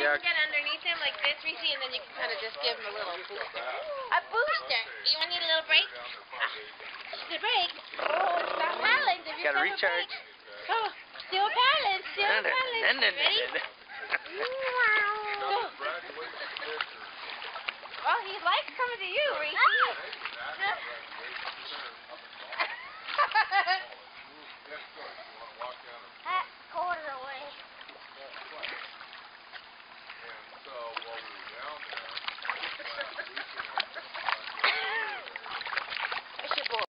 you Yeah. can get underneath him like this, Reese, and then you can kind of just give him a little booster. A booster. You want to need a little break? Ah, break. Oh, it's about balance. If you Gotta a recharge. break. Oh, still balance, still paddling. Ready? Go. Oh, he likes coming to you, Reese. Ah!